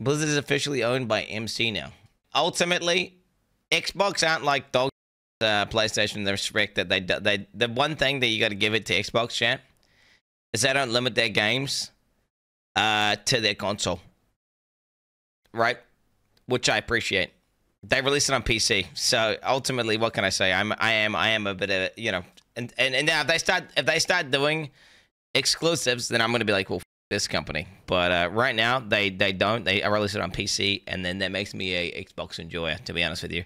Blizzard is officially owned by MC now. Ultimately, Xbox aren't like dog uh, PlayStation in the respect that they they the one thing that you got to give it to Xbox chat is they don't limit their games uh, to their console, right? Which I appreciate. They release it on PC, so ultimately, what can I say? I'm I am I am a bit of you know, and and, and now if they start if they start doing exclusives, then I'm gonna be like, well, this company. But uh, right now, they they don't. They release it on PC, and then that makes me a Xbox enjoyer, to be honest with you.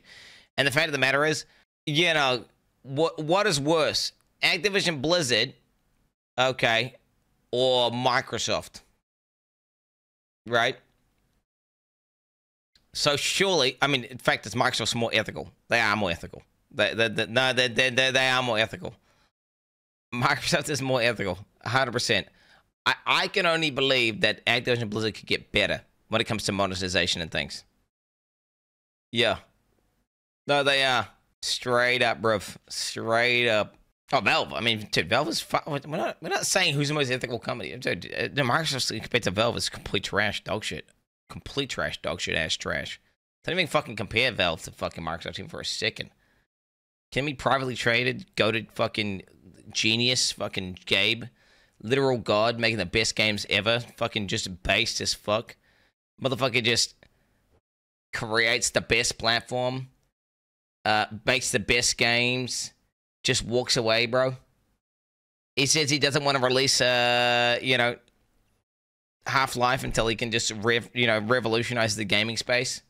And the fact of the matter is, you know, what what is worse, Activision Blizzard, okay, or Microsoft, right? So surely, I mean, in fact, it's Microsoft's more ethical. They are more ethical. They, they, they no, they, they, they, they are more ethical. Microsoft is more ethical, 100%. I, I can only believe that Activision Blizzard could get better when it comes to monetization and things. Yeah. No, they are. Straight up, bro. Straight up. Oh, Valve. I mean, dude, Valve is. Fu- we're not. We're not saying who's the most ethical company. Dude, uh, the Microsoft compared to Valve is complete trash, dog shit. Complete trash, dog shit, ass trash. Don't even fucking compare Valve to fucking Microsoft even for a second. Can be privately traded, go to fucking genius, fucking Gabe, literal god, making the best games ever, fucking just based as fuck. Motherfucker just creates the best platform, uh, makes the best games, just walks away, bro. He says he doesn't want to release, uh, you know, Half Life until he can just, rev- you know, revolutionize the gaming space.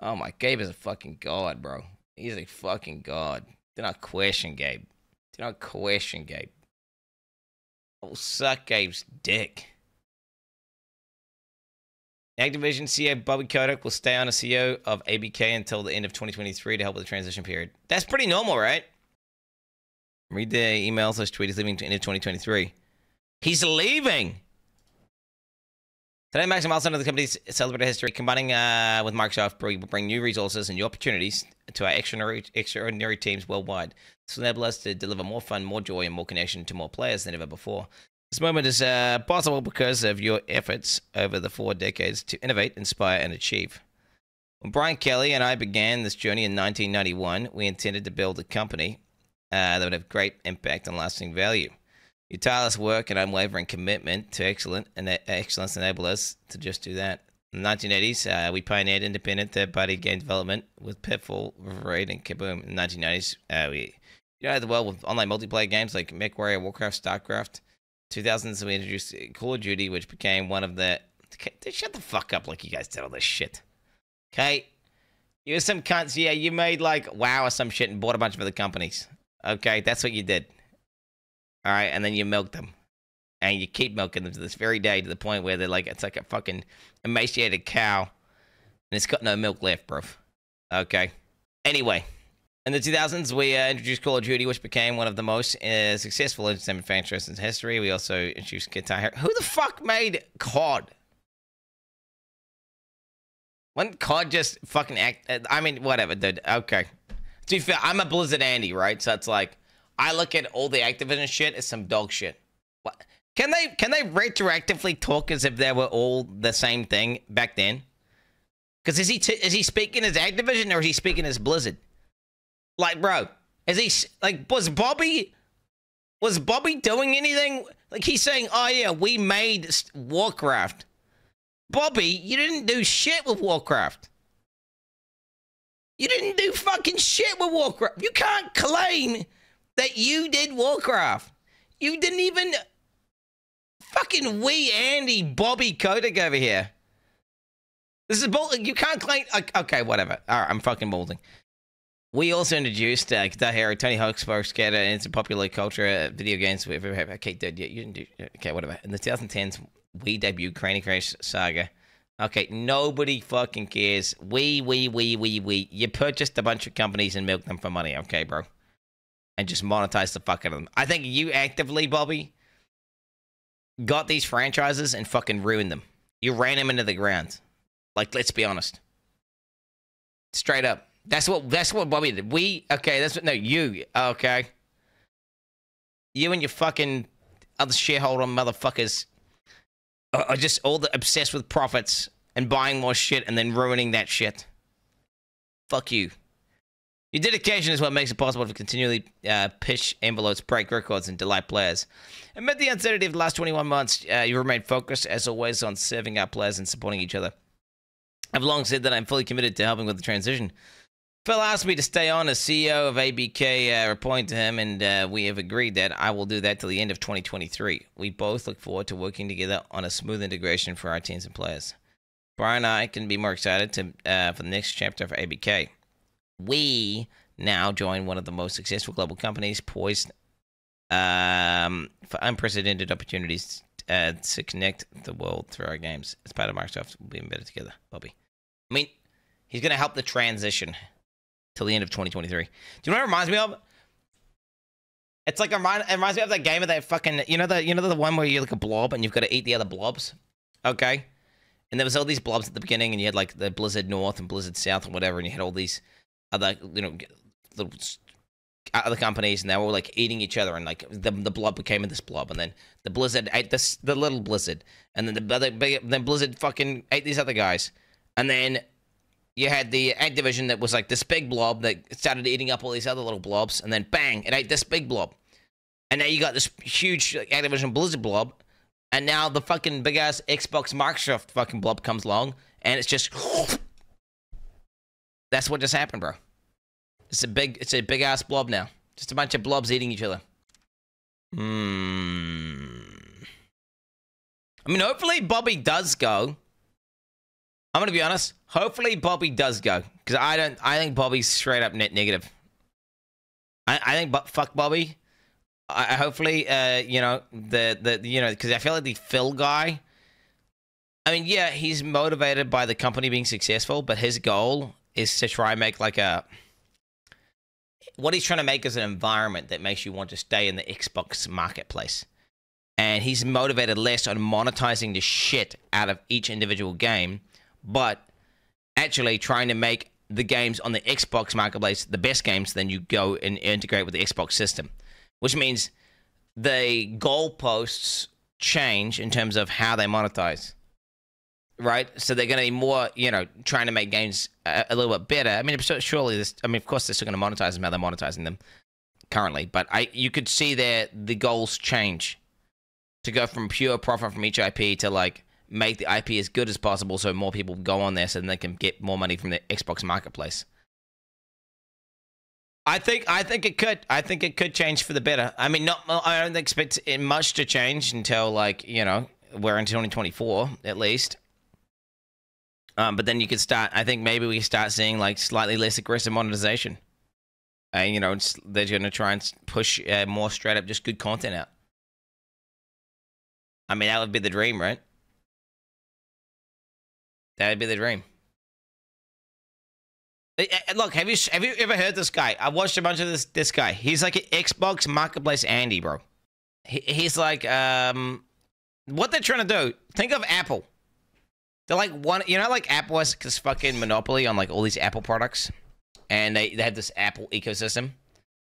Oh my, Gabe is a fucking god, bro. He's a fucking god. Do not question Gabe. Do not question Gabe. Oh, suck Gabe's dick. Activision CEO Bobby Kotick will stay on as CEO of ABK until the end of 2023 to help with the transition period. That's pretty normal, right? Read the emails. This tweet is leaving to end of 2023. He's leaving. Today marks a milestone of the company's celebrated history. Combining uh, with Microsoft will bring new resources and new opportunities to our extraordinary, extraordinary teams worldwide. This will enable us to deliver more fun, more joy, and more connection to more players than ever before. This moment is uh, possible because of your efforts over the four decades to innovate, inspire, and achieve. When Brian Kelly and I began this journey in 1991, we intended to build a company uh, that would have great impact and lasting value. Your tireless work and unwavering commitment to excellent and excellence enable us to just do that. In the 1980s, uh, we pioneered independent third-party game development with Pitfall, Raid, and Kaboom. In the 1990s, uh, we united the world with online multiplayer games like MechWarrior, Warcraft, StarCraft. 2000s, we introduced Call of Duty, which became one of the. Shut the fuck up, like you guys did all this shit. Okay, you're some cunts. Yeah, you made like WoW or some shit and bought a bunch of other companies. Okay, that's what you did. All right, and then you milk them, and you keep milking them to this very day to the point where they're like it's like a fucking emaciated cow, and it's got no milk left, bro. Okay. Anyway, in the 2000s, we uh, introduced Call of Duty, which became one of the most uh, successful entertainment franchises in history. We also introduced Guitar Hero. Who the fuck made COD? When COD just fucking act. uh, I mean, whatever, dude. Okay. To be fair, I'm a Blizzard Andy, right? So it's like I look at all the Activision shit as some dog shit. What? Can they can they retroactively talk as if they were all the same thing back then? Because is he is he speaking as Activision or is he speaking as Blizzard? Like, bro, is he like was Bobby was Bobby doing anything? Like he's saying, "Oh yeah, we made Warcraft." Bobby, you didn't do shit with Warcraft. You didn't do fucking shit with Warcraft. You can't claim that you did Warcraft. You didn't even fucking we Andy Bobby Kotick over here. This is bull. You can't claim. ok- Okay, whatever. All right, I'm fucking balding. We also introduced uh, Hero, Tony Hawk's Pro Skater, into popular culture, uh, video games. We ever have. Okay, dude, yeah, you didn't do. Okay, whatever. In the 2010s, we debuted Candy Crush Saga. Okay, nobody fucking cares. We, we, we, we, we. You purchased a bunch of companies and milked them for money. Okay, bro and just monetize the fuck out of them. I think you actively, Bobby, got these franchises and fucking ruined them. You ran them into the ground. Like, let's be honest. Straight up. That's what that's what Bobby did. We okay, that's what no, you, okay. You and your fucking other shareholder motherfuckers are, just all the obsessed with profits and buying more shit and then ruining that shit. Fuck you. Your dedication is what makes it possible to continually uh, pitch envelopes, break records, and delight players. Amid the uncertainty of the last 21 months, uh, you remained focused, as always, on serving our players and supporting each other. I've long said that I'm fully committed to helping with the transition. Phil asked me to stay on as CEO of ABK, uh, reporting to him, and uh, we have agreed that I will do that till the end of 2023. We both look forward to working together on a smooth integration for our teams and players. Brian and I can be more excited to uh, for the next chapter for ABK. We now join one of the most successful global companies poised um, for unprecedented opportunities uh, to connect the world through our games. As part of Microsoft, we'll be embedded together, Bobby. I mean, he's going to help the transition till the end of 2023. Do you know what it reminds me of? It's like a it reminds me of that game of that fucking you know the you know the one where you're like a blob and you've got to eat the other blobs, okay? And there was all these blobs at the beginning, and you had like the Blizzard North and Blizzard South and whatever, and you had all these other you know little other companies, and they were like eating each other, and like the the blob became this blob, and then the Blizzard ate this the little Blizzard, and then the other then Blizzard fucking ate these other guys, and then you had the Activision that was like this big blob that started eating up all these other little blobs, and then bang, it ate this big blob. And now you got this huge Activision Blizzard blob, and now the fucking big ass Xbox Microsoft fucking blob comes along, and it's just. That's what just happened, bro. It's a big, it's a big ass blob now. Just a bunch of blobs eating each other. Hmm. I mean, hopefully Bobby does go. I'm gonna be honest. Hopefully Bobby does go because I don't. I think Bobby's straight up net negative. I, I think, but fuck Bobby. I, hopefully, uh, you know the the you know because I feel like the Phil guy. I mean, yeah, he's motivated by the company being successful, but his goal is to try and make like a. What he's trying to make is an environment that makes you want to stay in the Xbox marketplace. And he's motivated less on monetizing the shit out of each individual game, but actually trying to make the games on the Xbox marketplace the best games, then you go and integrate with the Xbox system, which means the goalposts change in terms of how they monetize. Right, so they're going to be more, you know, trying to make games a, a little bit better. I mean, surely this. I mean, of course, they're still going to monetize them how they're monetizing them currently, but I you could see that the goals change to go from pure profit from each IP to like make the IP as good as possible so more people go on there so they can get more money from the Xbox marketplace. I think I think it could I think it could change for the better. I mean, not I don't expect much to change until like you know we're in 2024 at least. Um, but then you could start. I think maybe we start seeing like slightly less aggressive monetization. And you know, they're going to try and push uh, more straight up, just good content out. I mean, that would be the dream, right? That'd be the dream. Look, have you have you ever heard this guy? I watched a bunch of this this guy. He's like an Xbox Marketplace Andy, bro. He, he's like, um, what they're trying to do. Think of Apple. They're like one, you know, like Apple has this fucking monopoly on like all these Apple products, and they they have this Apple ecosystem,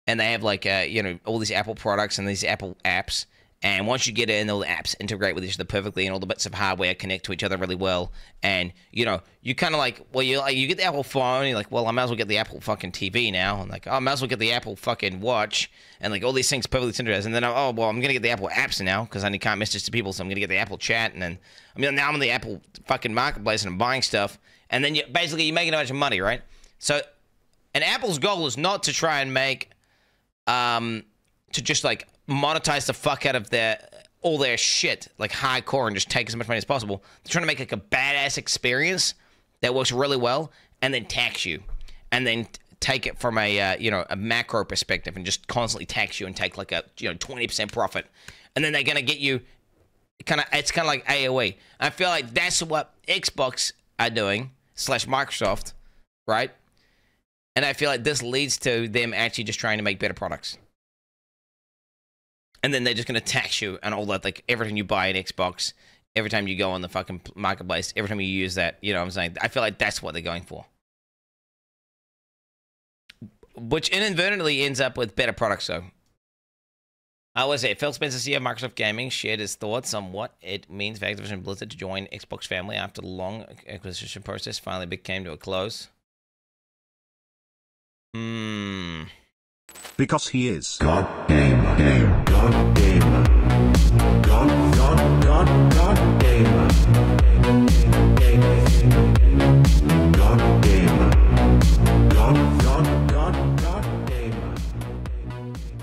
and they have like uh, you know all these Apple products and these Apple apps, and once you get in, all the apps integrate with each other perfectly, and all the bits of hardware connect to each other really well. And you know, you kind of like, well, you like you get the Apple phone, you're like, well, I might as well get the Apple fucking TV now, and like, oh, I might as well get the Apple fucking watch, and like all these things perfectly synchronized. And then, oh, well, I'm gonna get the Apple apps now because I can't message to people, so I'm gonna get the Apple chat, and then I mean, now I'm in the Apple fucking marketplace and I'm buying stuff, and then you basically you're making a bunch of money, right? So, and Apple's goal is not to try and make, um, to just like monetize the fuck out of their all their shit like hardcore and just take as much money as possible. They're trying to make like a badass experience that works really well and then tax you and then take it from a uh, you know a macro perspective and just constantly tax you and take like a you know 20% profit and then they're going to get you kind of it's kind of like AOE. I feel like that's what Xbox are doing slash Microsoft, right? And I feel like this leads to them actually just trying to make better products and then they're just going to tax you and all that. Like every time you buy an Xbox, every time you go on the fucking marketplace, every time you use that, you know what I'm saying? I feel like that's what they're going for. Which inadvertently ends up with better products, though. I was it. Phil Spencer, CEO of Microsoft Gaming, shared his thoughts on what it means for Activision Blizzard to join Xbox family after the long acquisition process finally came to a close. Hmm. Because he is. God damn, damn. God damn. God, God, God, God damn.